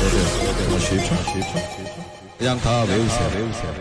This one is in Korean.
어때요? 어때요? 쉽죠? 쉽죠? 그냥 다 외우세요. 외우세요.